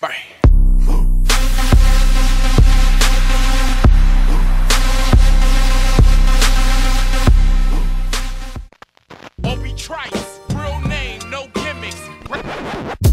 Bye. Obi Trice, real name, no gimmicks.